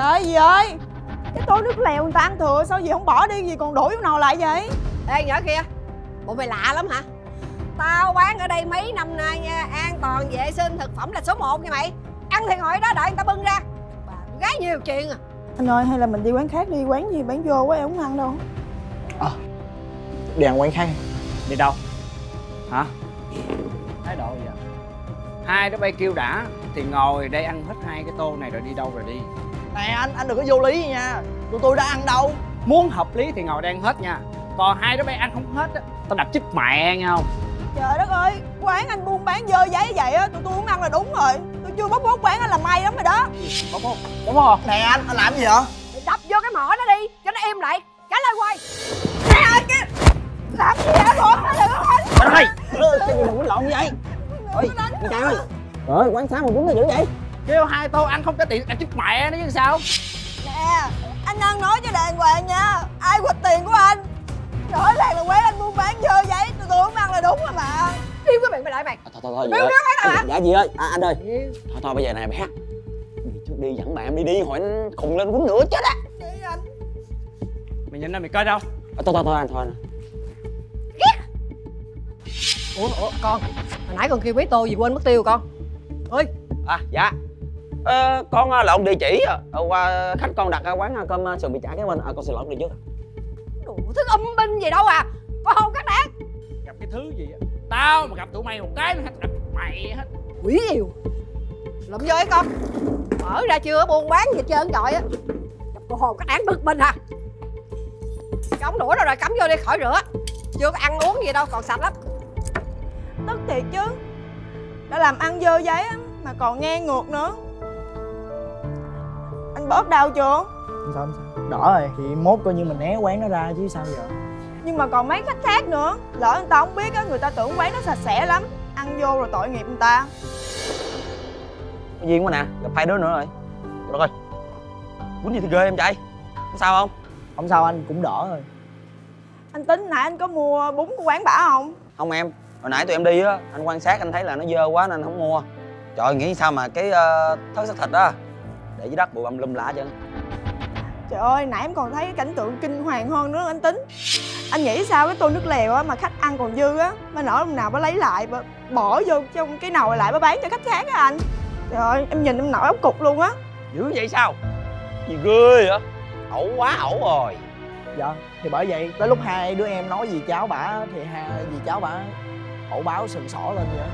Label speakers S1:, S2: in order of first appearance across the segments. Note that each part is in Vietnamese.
S1: Trời gì ơi Cái tô nước lèo người ta ăn thừa Sao gì không bỏ đi gì còn đổ vô nồi lại vậy?
S2: Ê nhỏ kia Bộ mày lạ lắm hả? Tao bán ở đây mấy năm nay nha An toàn vệ sinh thực phẩm là số 1 nha mày. Ăn thì ngồi đó đợi người ta bưng ra. Bà gái nhiều chuyện à.
S1: Anh ơi hay là mình đi quán khác đi Quán gì bán vô quá em không ăn đâu.
S3: Đi ăn quán khác.
S4: Đi đâu? Hả? Thái độ gì vậy? Hai đứa bay kêu đã Thì ngồi đây ăn hết hai cái tô này rồi đi đâu rồi đi
S3: nè anh anh đừng có vô lý nha. Tụi tôi đã ăn đâu?
S4: Muốn hợp lý thì ngồi ăn hết nha. Còn hai đứa bay ăn không hết á Tao đập chích mẹ nghe không?
S1: Trời đất ơi Quán anh buôn bán dơ giấy vậy á Tụi tôi không ăn là đúng rồi. Tôi chưa bóc phốt quán anh là may lắm rồi đó.
S4: Bóc không? Bóc không?
S3: nè anh anh làm gì vậy?
S2: Mày đập vô cái mỏ đó đi Cho nó im lại. Trả lời quay
S1: Làm gì hả con Nó đừng có đánh
S4: Anh ơi!
S3: cái gì mà quýnh lộn vậy. Ôi anh trai ơi. Trời ơi quán sao mà quýnh nó dữ vậy
S4: Kêu hai tô ăn không trả tiền đập chích mẹ nó chứ sao?
S1: Nè Anh ăn nói cho đàng hoàng nha Ai quỵt tiền của anh? Rõ ràng là quán anh buôn bán dơ giấy Tụi tôi không ăn là đúng rồi mà.
S2: Điêu cái miệng mày lại mày
S3: thôi thôi thôi
S2: cái nào hả?
S3: Dạ gì ơi à, anh ơi. Thôi thôi bây giờ này bé đi trước đi dẫn bạn em đi đi hỏi anh khùng lên quýnh nữa chết á.
S1: Đi anh.
S4: Mày nhìn ra mày coi đâu?
S3: à, thôi thôi thôi anh thôi anh.
S2: Ủa, ủa con. Hồi nãy con kêu mấy tô gì quên mất tiêu con. Ơi
S3: à dạ ờ, con ờ, lộn địa chỉ ờ, qua khách con đặt ờ, quán ờ, cơm ờ, sườn bị chả cái bên. À, con xin lỗi đi trước.
S2: Đủ thứ âm binh gì đâu à. Có không các bạn
S4: Gặp cái thứ gì á. Tao mà gặp tụi mày một cái nó hết đập chích mẹ hết.
S2: Quỷ yêu Lụm vô ấy con. Mở ra chưa buôn bán gì hết trơn trọi á. Gặp cô hồn các án bực mình hả Cái ống đũa đâu rồi cắm vô đi khỏi rửa. Chưa có ăn uống gì đâu còn sạch lắm.
S1: Tức thiệt chứ. Đã làm ăn dơ giấy á Mà còn nghe ngược nữa bớt đau chưa?
S3: Không sao không sao. Đỏ rồi thì mốt coi như mình né quán nó ra chứ sao giờ?
S1: Nhưng mà còn mấy khách khác nữa. Lỡ người ta không biết á Người ta tưởng quán nó sạch sẽ lắm. Ăn vô rồi tội nghiệp người ta.
S3: Duyên quá nè gặp hai đứa nữa rồi. Được rồi quýnh gì thì ghê em trai có sao không? Không sao anh cũng đỡ rồi.
S1: Anh tính nãy anh có mua bún của quán bả không?
S3: Không em hồi nãy tụi em đi á anh quan sát anh thấy là nó dơ quá nên không mua. Trời nghĩ sao mà cái uh, thớt xác thịt á để dưới đất bụi bặm lum lạ chứ.
S1: Trời ơi nãy em còn thấy cái cảnh tượng kinh hoàng hơn nữa anh tính. Anh nghĩ sao cái tô nước lèo á mà khách ăn còn dư á Bà nở lúc nào bà lấy lại bà bỏ vô trong cái nồi lại bà bán cho khách khác á anh. Trời ơi em nhìn em nổi ốc cục luôn á.
S3: Dữ vậy sao? Gì ghê vậy? Ẩu quá ẩu rồi.
S5: Dạ thì bởi vậy tới lúc hai đứa em nói gì cháu bả thì hai gì cháu bả ẩu báo sừng sỏ lên vậy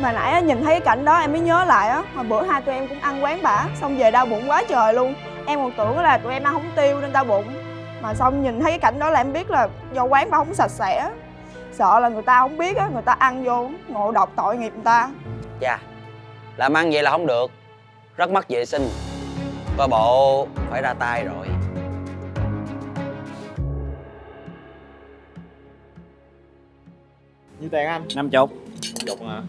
S1: Mà nãy á, nhìn thấy cái cảnh đó em mới nhớ lại á Hồi bữa hai tụi em cũng ăn quán bả Xong về đau bụng quá trời luôn. Em còn tưởng là tụi em ăn không tiêu nên đau bụng. Mà xong nhìn thấy cái cảnh đó là em biết là do quán bả không sạch sẽ Sợ là người ta không biết á Người ta ăn vô ngộ độc tội nghiệp người ta.
S3: Dạ làm ăn vậy là không được. Rất mất vệ sinh. Coi bộ phải ra tay rồi.
S5: Như tiền anh?
S4: Năm chục.
S5: Dục hả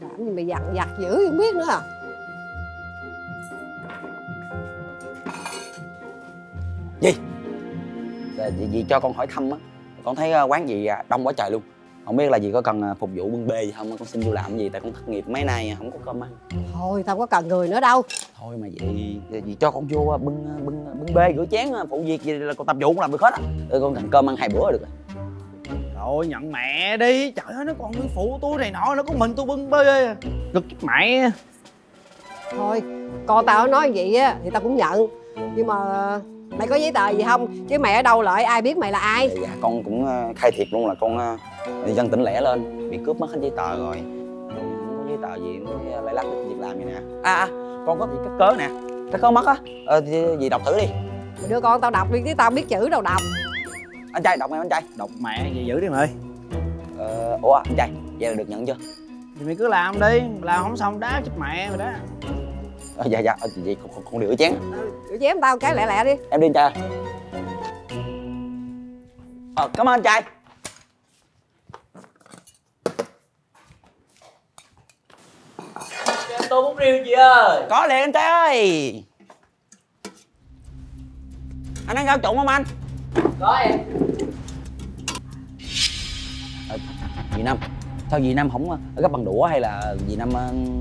S2: đã gì mày giặt giặt dữ, không biết nữa à.
S3: Gì Là cho con hỏi thăm á. Con thấy à, quán gì à, đông quá trời luôn không biết là dì có cần ờ, phục vụ bưng bê gì không? Con xin vô làm gì? Tại con thất nghiệp mấy nay không có cơm ăn.
S2: Thôi tao có cần người nữa đâu.
S3: Thôi mà dì dì cho con vô ờ, bưng bưng bưng bê rửa chén phụ việc gì là con tập vụ cũng làm được hết á. Ừ, con cần cơm ăn hai bữa là được rồi.
S4: Rồi nhận mẹ đi. Trời ơi nó còn nguyên phụ tôi này nọ Nó có mình tôi bưng bê Cực chích mẹ.
S2: Thôi con tao nói vậy á thì tao cũng nhận. Nhưng mà mày có giấy tờ gì không? Chứ mẹ ở đâu lại ai biết mày là ai?
S3: Dạ, dạ con cũng ờ, khai thiệt luôn là con ờ, dân tỉnh lẻ lên. Bị cướp mất hết giấy tờ rồi. Không có giấy tờ gì mới lại lắc việc làm vậy nè. À, à con có bị cắt cớ nè. Cắt cớ mất á. Ờ dì đọc thử đi.
S2: Mày đưa con tao đọc đi chứ tao biết chữ đâu đọc.
S3: Anh trai đọc em anh trai.
S4: Độc mẹ gì dữ đi mày.
S3: Ờ, ủa anh trai vậy là được nhận chưa?
S4: Thì mày cứ làm đi. Làm không xong đá chích mẹ rồi đó
S3: ờ, dạ dạ. Vậy con, con, con đi rửa chén.
S2: Chữ chém tao cái lẹ lẹ đi.
S3: Em đi anh trai ờ cảm ơn anh trai
S5: tô bút riêu chị ơi.
S3: Có liền anh trai ơi. Anh ăn rau trộn không anh?
S5: Có em.
S3: Ờ, chị năm. Sao dì năm không ờ, gấp bằng đũa hay là dì năm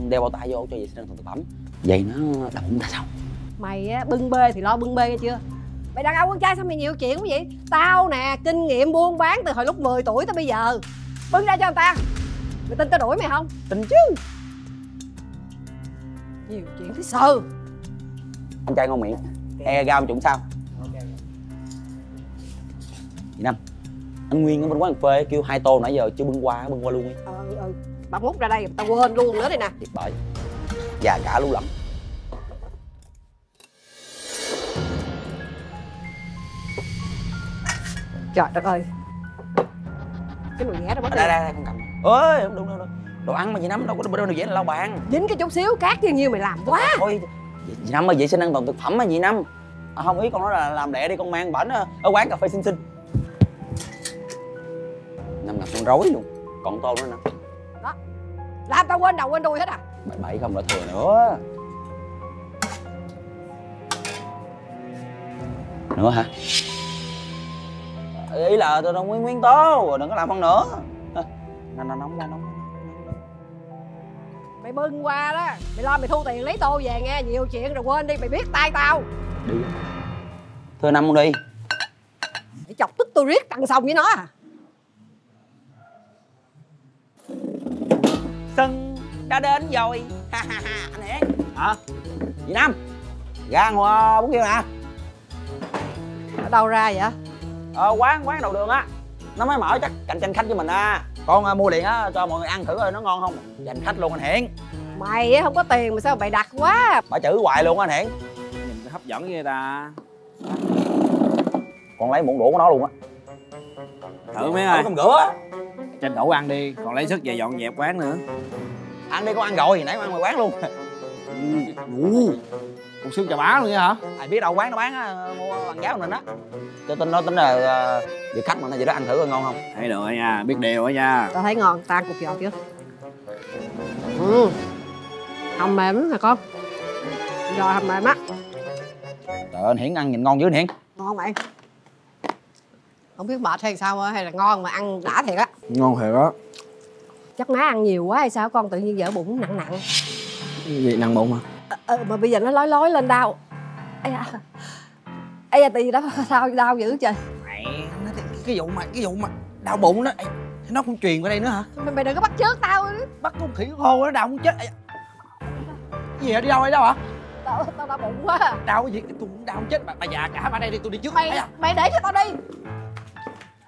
S3: đeo bao tay vô cho vệ sinh thực phẩm vậy nó đau bụng ta sao
S2: mày á bưng bê thì lo bưng bê nghe chưa? Mày đàn ông con trai sao mày nhiều chuyện quá vậy? Tao nè kinh nghiệm buôn bán từ hồi lúc 10 tuổi tới bây giờ. Bưng ra cho người ta. Mày tin tao đuổi mày không?
S3: Tin chứ.
S2: Nhiều chuyện thấy sơ
S3: anh trai ngon miệng. E gao trụng sao? Dì năm anh nguyên ở bên quán cà phê kêu hai tô nãy giờ chưa bưng qua bưng qua luôn đi.
S2: Ờ ừ. Bà múc ra đây tao quên luôn nữa đây nè.
S3: Thiệt bởi già cả lú lắm.
S2: Trời đất ơi. Cái nồi ghẻ đó mất
S3: đây đây đây con cầm. Ơi không đúng đâu đâu đồ ăn mà dì năm đâu có đâu dễ là lau bàn.
S2: Dính cái chút xíu cát như nhiêu mày làm quá.
S3: Thôi dì năm ơi vệ sinh an toàn thực phẩm á dì năm à, không ý con nói là làm lẹ đi con mang bển ở ở quán cà phê xinh xinh. Năm gặp con rối luôn. Còn tô nữa nè.
S2: Làm tao quên đầu quên đuôi hết à
S3: bậy bậy không đã thừa nữa. Nữa hả? Ý là tôi đâu nguyên nguyên rồi đừng có làm phân nữa. Nè nè nóng ra nóng
S2: mày bưng qua đó. Mày lo mày thu tiền lấy tô về nghe nhiều chuyện rồi quên đi mày biết tay tao.
S3: Đi. Thưa năm đi.
S2: Mày chọc tức tôi riết tặng xong với nó à.
S3: Sân đã đến rồi. Ha ha ha anh hẹn
S4: hả?
S3: Chị năm ra ngồi bún kêu nè.
S2: Ở đâu ra vậy?
S3: Ờ, quán quán đầu đường á. Nó mới mở chắc cạnh tranh khách với mình á con à, mua liền á cho mọi người ăn thử coi nó ngon không. Dành khách luôn anh hiển.
S2: Mày á không có tiền mà sao mày đặt quá.
S3: Bà chữ hoài luôn á anh hiển.
S4: Nhìn cái hấp dẫn với người ta.
S3: Còn lấy muỗng đũa của nó luôn á.
S4: Thử mấy ơi.
S3: Không rửa.
S4: Tranh thủ ăn đi còn lấy sức về dọn dẹp quán nữa
S3: ăn đi con ăn rồi. Nãy con ăn ngoài quán luôn.
S4: Ủa, cục xương chà bá luôn vậy hả?
S3: Ai biết đâu quán nó bán á mua bằng giá mình á. Cho tin nó tính là uh, việc khách mà nó vậy đó ăn thử coi ngon không?
S4: Thấy được rồi nha biết điều rồi nha.
S2: Tao thấy ngon tao ăn cục giò chưa? Ừ. Hồng mềm lắm hả con? Giò hồng mềm á.
S3: Trời ơi anh hiển ăn nhìn ngon dữ anh hiển.
S2: Ngon mày không biết mệt hay sao á, hay là ngon mà ăn đã thiệt á.
S4: Ngon thiệt á
S2: chắc má ăn nhiều quá hay sao? Con tự nhiên vỡ bụng nặng nặng.
S4: Gì nặng bụng hả?
S2: Ờ, mà bây giờ nó lói lói lên đau. Ây da. Ây da tì đó sao đau dữ trời.
S4: Mẹ nó cái, cái vụ mà cái vụ mà đau bụng đó nó không truyền qua đây nữa hả?
S2: Mày, mày đừng có bắt chước tao
S4: bắt con khỉ khô nó đau không chết cái gì hả? Đi đâu đây đâu hả?
S2: Tao tao đau bụng quá.
S4: Đau cái gì? Tôi cũng đau chết. Bà, bà già cả bà đây đi tôi đi trước.
S2: Mày mày để cho tao đi.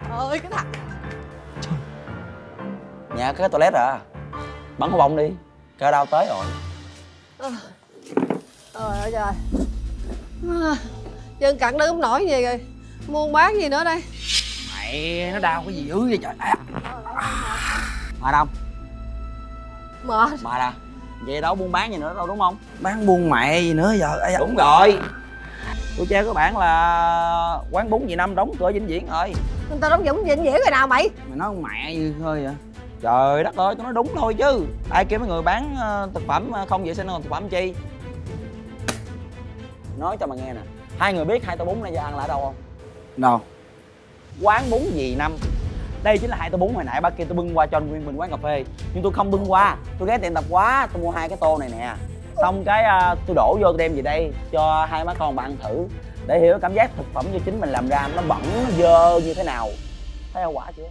S2: Ơi cái thằng
S3: nhà cái toilet à? Bắn cái bông đi cơ đau tới rồi.
S2: Trời ơi trời. À, chân cẳng đứng không nổi gì rồi. Muôn bán gì nữa đây?
S4: Mẹ nó đau cái gì dữ vậy trời? À,
S3: mà đâu
S2: mệt.
S3: Mà nè vậy đâu buôn bán gì nữa đâu đúng không?
S4: Bán buôn mẹ gì nữa giờ Ây
S3: đúng rồi. Tôi treo các bạn là quán bún gì năm đóng cửa vĩnh viễn rồi.
S2: Người ta đóng vĩnh viễn rồi nào mày?
S4: Mày nói con mẹ gì thôi vậy
S3: trời đất ơi tôi nói đúng thôi chứ. Ai kêu mấy người bán ờ, thực phẩm ờ, không vệ sinh toàn thực phẩm chi? Nói cho mà nghe nè. Hai người biết hai tô bún này giờ ăn là ở đâu không?
S4: Đâu.
S3: Quán bún gì năm? Đây chính là hai tô bún hồi nãy bác kia tôi bưng qua cho anh nguyên bình quán cà phê. Nhưng tôi không bưng qua. Tôi ghé tiệm tạp hóa tôi mua hai cái tô này nè. Xong cái à, tôi đổ vô tôi đem về đây cho hai má con bạn ăn thử. Để hiểu cảm giác thực phẩm do chính mình làm ra nó bẩn nó dơ như thế nào. Thấy hậu quả chưa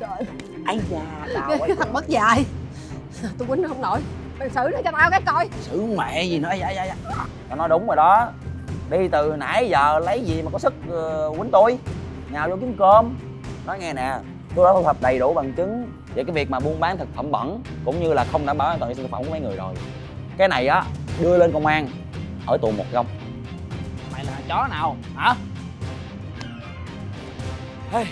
S2: trời.
S3: Ấy da đau
S2: cái, thằng mất dạy tôi quýnh không nổi. Mày xử nó cho tao cái coi.
S4: Xử mẹ gì nữa da, ây da.
S3: Tao nói đúng rồi đó. Đi từ nãy giờ lấy gì mà có sức uh, quýnh tôi? Nhào vô kiếm cơm. Nói nghe nè Tôi đã thu thập đầy đủ bằng chứng về cái việc mà buôn bán thực phẩm bẩn Cũng như là không đảm bảo an toàn vệ sinh thực phẩm của mấy người rồi. Cái này á đưa lên công an Ở tù một gông
S4: mày là chó nào? Hả?
S3: Hey.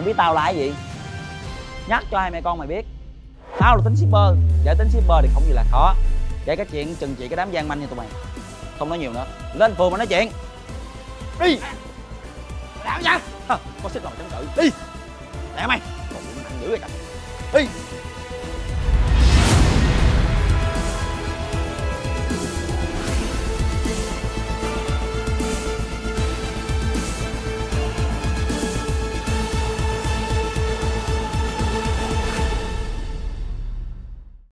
S3: Mày biết tao là cái gì Nhắc cho hai mẹ con mày biết. Tao là tính shipper Để tính shipper thì không gì là khó. Kể cái chuyện chừng trị cái đám gian manh như tụi mày. Không nói nhiều nữa. Lên phường mà nói chuyện. Đi!
S4: Làm gì
S3: Có xích rồi chống cự Đi! Lẹ mày. Còn bụng nặng dữ vậy trời Đi